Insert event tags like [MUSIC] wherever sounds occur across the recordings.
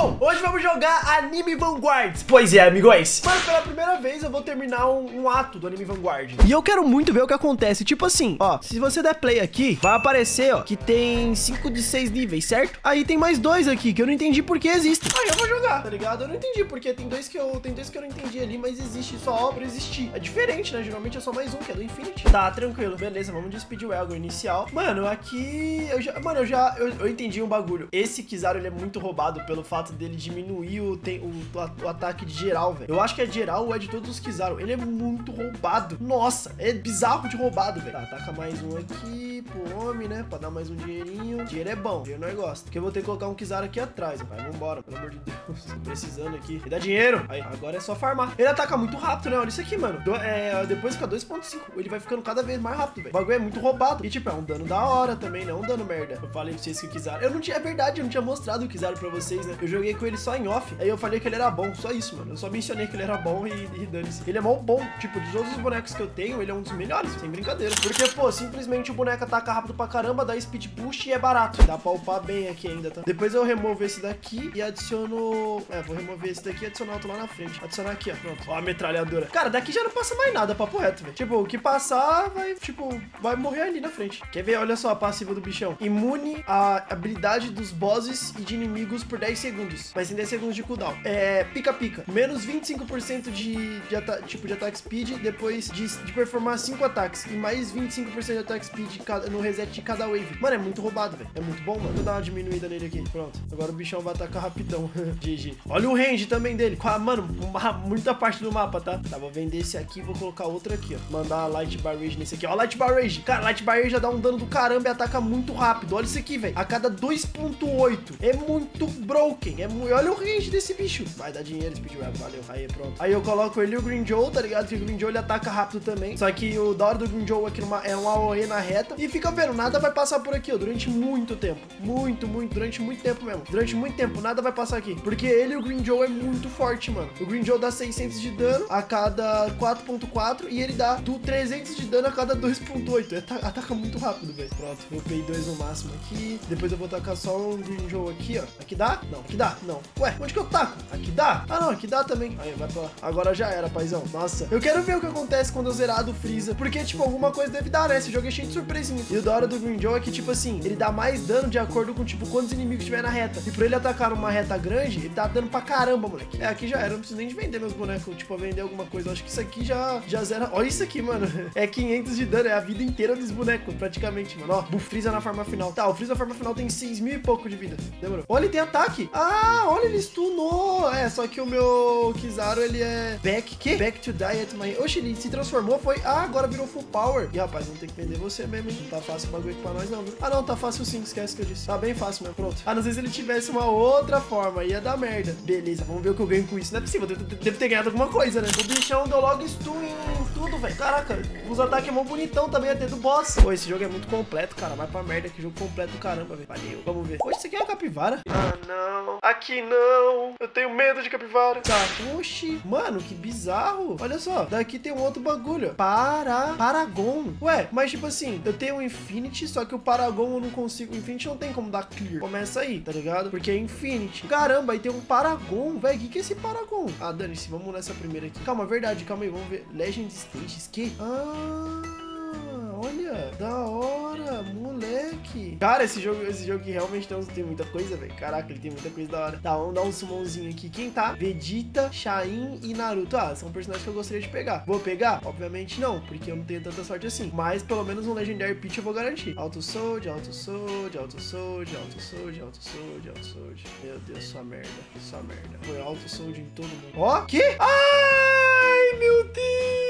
Bom, hoje vamos jogar Anime Vanguards. Pois é, amigos. Mano, pela primeira vez eu vou terminar um, um, ato do Anime Vanguard. E eu quero muito ver o que acontece. Tipo assim, ó, se você der play aqui, vai aparecer, ó, que tem 5 de 6 níveis, certo? Aí tem mais dois aqui que eu não entendi por que existem. Aí eu vou jogar, tá ligado? Eu não entendi porque tem dois que eu tem dois que eu não entendi ali, mas existe só obra existir. É diferente, né? Geralmente é só mais um, que é do Infinity. Tá, tranquilo. Beleza, vamos de Speedwell inicial. Mano, aqui eu já, mano, eu já eu, eu entendi um bagulho. Esse Kizaru ele é muito roubado pelo fato dele diminuir o, tem, o, o, o ataque de geral, velho. Eu acho que é geral ou é de todos os Kizaru. Ele é muito roubado. Nossa, é bizarro de roubado, velho. Tá, ataca mais um aqui pro homem, né? Pra dar mais um dinheirinho. Dinheiro é bom, dinheiro não é gosto. Porque eu vou ter que colocar um Kizaru aqui atrás. Vai, vambora, pelo amor de Deus. Tô precisando aqui. Me dá dinheiro. Aí, agora é só farmar. Ele ataca muito rápido, né? Olha isso aqui, mano. Do, é, depois fica 2.5. Ele vai ficando cada vez mais rápido, velho. O bagulho é muito roubado. E, tipo, é um dano da hora também, não é um dano merda. Eu falei pra vocês que o Kizaru... Eu não tinha... É verdade, eu não tinha mostrado o Kizaru pra vocês, né? Eu joguei com ele só em off. Aí eu falei que ele era bom. Só isso, mano. Eu só mencionei que ele era bom e, e dane-se. Ele é mó bom. Tipo, de todos os bonecos que eu tenho, ele é um dos melhores. Sem brincadeira. Porque, pô, simplesmente o boneco ataca rápido pra caramba, dá speed boost e é barato. Dá pra upar bem aqui ainda, tá? Depois eu removo esse daqui e adiciono... É, vou remover esse daqui e adicionar outro lá na frente. Adicionar aqui, ó. Pronto. Ó a metralhadora. Cara, daqui já não passa mais nada, papo reto, velho. Tipo, o que passar vai, tipo, vai morrer ali na frente. Quer ver? Olha só a passiva do bichão. Imune a habilidade dos bosses e de inimigos por 10 segundos. Mas tem 10 segundos de cooldown. É, pica-pica. Menos 25% de, de tipo, de ataque speed depois de, de performar 5 ataques. E mais 25% de ataque speed no reset de cada wave. Mano, é muito roubado, velho. É muito bom, mano. Vou dar uma diminuída nele aqui. Pronto. Agora o bichão vai atacar rapidão. [LAUGHS] GG. Olha o range também dele. Mano, uma, muita parte do mapa, tá? Tá, vou vender esse aqui e vou colocar outro aqui, ó. Mandar a Light Bar Rage nesse aqui. Ó, Light Bar Rage. Cara, Light Bar Rage já dá um dano do caramba e ataca muito rápido. Olha isso aqui, velho. A cada 2.8. É muito broken. É muito... Olha o range desse bicho. Vai dar dinheiro, Speedweb. Valeu. Aí, pronto. Aí eu coloco ele e o Green Joe, tá ligado? Que o Green Joe ele ataca rápido também. Só que o da hora do Green Joe aqui numa, é um AOE na reta. E fica vendo, nada vai passar por aqui, ó. Durante muito tempo. Muito, muito. Durante muito tempo mesmo. Durante muito tempo, nada vai passar aqui. Porque ele e o Green Joe é muito forte, mano. O Green Joe dá 600 de dano a cada 4.4 e ele dá 300 de dano a cada 2.8. Ataca muito rápido, velho. Pronto, vou pay 2 no máximo aqui. Depois eu vou tacar só um Green Joe aqui, ó. Aqui dá? Não, aqui dá. Não. Ué, onde que eu taco? Aqui dá? Ah, não, aqui dá também. Aí, vai pra lá. Agora já era, paizão. Nossa, eu quero ver o que acontece quando eu zerar do Freeza. Porque, tipo, alguma coisa deve dar, né? Esse jogo é cheio de surpresinha. E o da hora do Green Joe é que, tipo assim, ele dá mais dano de acordo com, tipo, quantos inimigos tiver na reta. E por ele atacar numa reta grande, ele dá dano pra caramba, moleque. É, aqui já era. Eu não preciso nem de vender meus bonecos, tipo, vender alguma coisa. Eu acho que isso aqui já, já zera. Olha isso aqui, mano. É 500 de dano, é a vida inteira dos bonecos, praticamente, mano. Ó, o Freeza na forma final. Tá, o Freeza na forma final tem 6 mil e pouco de vida. Demorou. Olha, ele tem ataque. Ah, olha, ele stunou. É, só que o meu Kizaru, ele é back, que? Back to die at my... Oxe, ele se transformou, foi... Ah, agora virou full power. E, rapaz, vamos ter que vender você mesmo, hein? Não tá fácil o bagulho aqui pra nós, não, viu? Ah, não, tá fácil sim, esquece que eu disse. Tá bem fácil mesmo, pronto. Ah, não sei se ele tivesse uma outra forma, ia dar merda. Beleza, vamos ver o que eu ganho com isso. Não é possível, devo, devo ter ganhado alguma coisa, né? O bichão deu logo stun em tudo, velho. Caraca, os ataques é mó bonitão também, até do boss. Pô, esse jogo é muito completo, cara. Vai pra merda, que jogo completo do caramba, velho. Valeu, vamos ver. Poxa, isso aqui é uma capivara? Ah, não. Aqui não. Eu tenho medo de capivara. Tá, oxi. Mano, que bizarro. Olha só, daqui tem um outro bagulho. Para... Paragon. Ué, mas tipo assim, eu tenho o Infinity, só que o Paragon eu não consigo. O Infinity não tem como dar clear. Começa aí, tá ligado? Porque é Infinity. Caramba, aí tem um Paragon, velho. O que, que é esse Paragon? Ah, dane-se, vamos nessa primeira aqui. Calma, verdade, calma aí, vamos ver. Legend Stages, que? Ah olha, da hora, moleque. Cara, esse jogo, esse jogo aqui realmente tem, tem muita coisa, velho. Caraca, ele tem muita coisa da hora. Tá, vamos dar um summonzinho aqui. Quem tá? Vegeta, Shain e Naruto. Ah, são personagens que eu gostaria de pegar. Vou pegar? Obviamente não, porque eu não tenho tanta sorte assim. Mas pelo menos um Legendary Peach eu vou garantir. Auto Sold, Auto Sold, Auto Sold, Auto Sold, Auto Sold, Auto Sold. Meu Deus, sua merda, sua merda. Foi Auto Sold em todo mundo. Ó, que? Ai, meu Deus.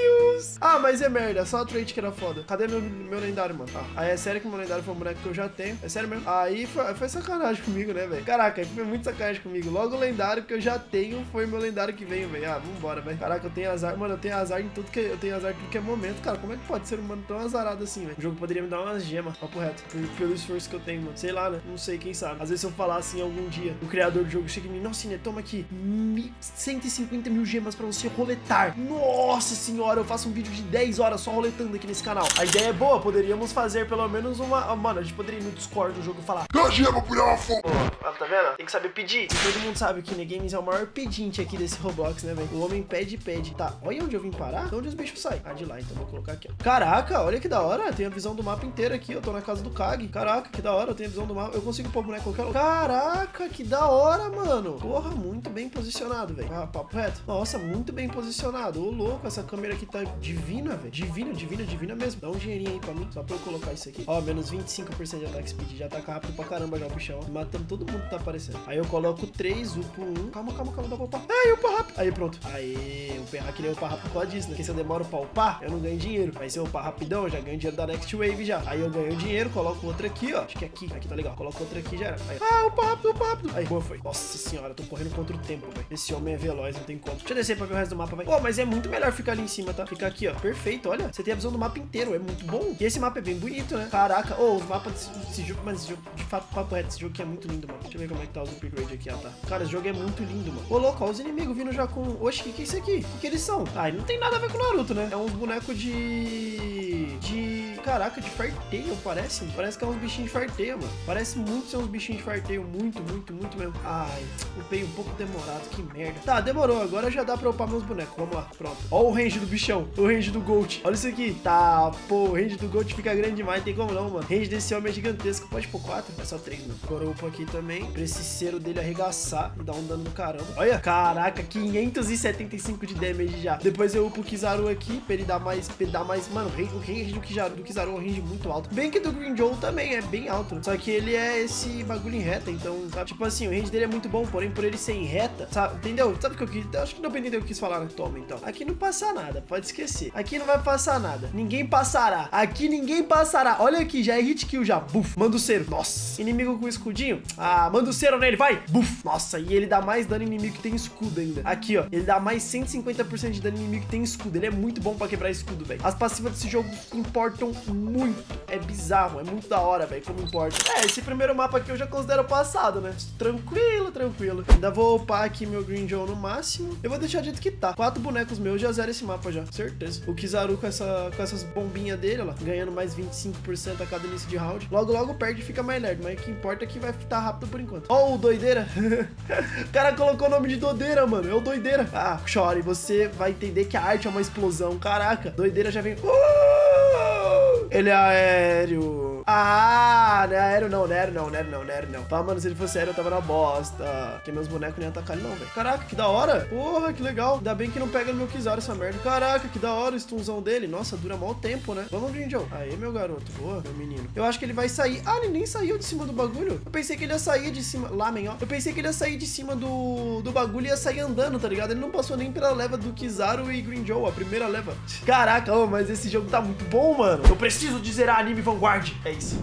a Mas é merda, só a trade que era foda. Cadê meu, meu lendário, mano? Ah, aí é sério que meu lendário foi um boneco que eu já tenho. É sério mesmo. Aí foi, foi sacanagem comigo, né, velho? Caraca, foi muito sacanagem comigo. Logo o lendário que eu já tenho foi meu lendário que veio, velho. Ah, vambora, velho. Caraca, eu tenho azar. Mano, eu tenho azar em tudo que eu tenho azar em tudo que é momento. Cara, como é que pode ser um humano tão azarado assim, velho? O jogo poderia me dar umas gemas, papo reto. Pelo esforço que eu tenho, mano. Sei lá, né? Não sei, quem sabe. Às vezes eu falar assim algum dia, o criador do jogo chega em mim, nossa, né, toma aqui 150 mil gemas pra você roletar. Nossa senhora, eu faço um vídeo de 10 horas só roletando aqui nesse canal. A ideia é boa, poderíamos fazer pelo menos uma. Mano, a gente poderia ir no Discord do jogo e falar. Gema por uma mapa, tá vendo? Tem que saber pedir. E todo mundo sabe que Negames é o maior pedinte aqui desse Roblox, né, velho? O homem pede pede. Tá, olha onde eu vim parar. De onde os bichos saem? Ah, de lá, então vou colocar aqui, ó. Caraca, olha que da hora. Tem a visão do mapa inteiro aqui. Eu tô na casa do Kag. Caraca, que da hora. Eu tenho a visão do mapa. Eu consigo pôr boneco qualquer lugar. Caraca, que da hora, mano. Porra, muito bem posicionado, velho. Ah, papo reto. Nossa, muito bem posicionado. Ô, louco, essa câmera aqui tá divina, velho. Divina, divina, divina mesmo. Dá um dinheirinho aí pra mim, só pra eu colocar isso aqui. Ó, menos 25% de ataque speed. Já tá rápido pra caramba já o bichão. Matando todo mundo tá aparecendo. Aí eu coloco 3, upo 1. Calma, calma, calma, dá pra upar. Ai, upa rápido. Aí, pronto. Aí, o upar que nem upar rápido por causa disso, né? Porque se eu demoro pra upar, eu não ganho dinheiro. Mas se eu upar rapidão, eu já ganho dinheiro da Next Wave já. Aí eu ganho dinheiro, coloco outra aqui, ó. Acho que é aqui. Aqui tá legal. Coloco outra aqui já era. Aí, ah, upa rápido, upa rápido. Aí, boa, foi. Nossa senhora, tô correndo contra o tempo, velho. Esse homem é veloz, não tem como. Deixa eu descer pra ver o resto do mapa, velho. Pô, mas é muito melhor ficar ali em cima, tá? Ficar aqui, ó. Perfeito, olha. Você tem a visão do mapa inteiro, é muito bom. E esse mapa é bem bonito, né? Caraca, ô, os mapas desse, desse jogo, mas de fato, papo reto, esse jogo aqui é muito lindo, mano. Deixa eu ver como é que tá os upgrade aqui, ó, tá. Cara, esse jogo é muito lindo, mano. Ô, louco, ó, os inimigos vindo já com... Oxe, o que, que é isso aqui? O que, que eles são? Ah, não tem nada a ver com o Naruto, né? É uns bonecos de... De... Caraca, de farteio, parece. Parece que é uns bichinhos de farteio, mano. Parece muito ser uns bichinhos de farteio. Muito, muito, muito mesmo. Ai, upei um pouco demorado, que merda. Tá, demorou. Agora já dá pra upar meus bonecos. Vamos lá, pronto. Ó o range do bichão. O range do Gold. Olha isso aqui. Tá, pô, o range do Gold fica grande demais. Tem como não, mano. O range desse homem é gigantesco. Pode pôr 4? É só 3, mano. Agora upo aqui também. Pra esse cero dele arregaçar e dar um dano do caramba. Olha, caraca, 575 de damage já. Depois eu upo o Kizaru aqui pra ele dar mais, pra ele dar mais... Mano, o range, o do Kizaru, do Kizaru é um range muito alto. Bem que do Green Joe também é bem alto. né? Só que ele é esse bagulho em reta, então, sabe? Tipo assim, o range dele é muito bom, porém por ele ser em reta, sabe? Entendeu? Sabe o que eu quis? Acho que deu pra entender o que eu quis falar, né? Toma, então. Aqui não passa nada, pode esquecer. Aqui não vai passar nada. Ninguém passará. Aqui ninguém passará. Olha aqui, já é hit kill já. Buf, manda o cero. Nossa. Inimigo com escudinho. Ah, manda o cero nele, vai. Buf. Nossa, e ele dá mais dano inimigo que tem escudo ainda. Aqui, ó. Ele dá mais 150% de dano inimigo que tem escudo. Ele é muito bom pra quebrar escudo, velho. As passivas desse jogo importam muito. É bizarro, é muito da hora, velho, como importa. É, esse primeiro mapa aqui eu já considero passado, né? Tranquilo, tranquilo. Ainda vou upar aqui meu Green Joe no máximo. Eu vou deixar do jeito que tá. Quatro bonecos meus já zero esse mapa já, certeza. O Kizaru com, essa, com essas bombinhas dele, lá, ganhando mais 25% a cada início de round. Logo, logo perde e fica mais nerd, mas o que importa é que vai estar rápido por enquanto. Ó, o Doideira. [LAUGHS] o cara colocou o nome de Doideira, mano. É o Doideira. Ah, chore, você vai entender que a arte é uma explosão. Caraca, Doideira já vem... Uh! Ele é aéreo. Ah, não é aéreo não, não é aéreo não, não é aéreo não, não é aéreo não. Pá, mano, se ele fosse aéreo eu tava na bosta. Porque meus bonecos nem atacar ele não, velho. Caraca, que da hora. Porra, que legal. Ainda bem que não pega no meu Kizaru essa merda. Caraca, que da hora o stunzão dele. Nossa, dura mal tempo, né? Vamos, Joe. Aí, meu garoto. Boa, meu menino. Eu acho que ele vai sair. Ah, ele nem saiu de cima do bagulho. Eu pensei que ele ia sair de cima. Lamen, ó. Eu pensei que ele ia sair de cima do, do bagulho e ia sair andando, tá ligado? Ele não passou nem pela leva do Kizaru e Green Joe, a primeira leva. Caraca, mas esse jogo tá muito bom, mano. Eu preciso de zerar anime Vanguard. É isso.